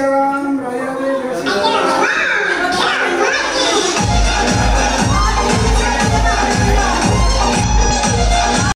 Ram Ray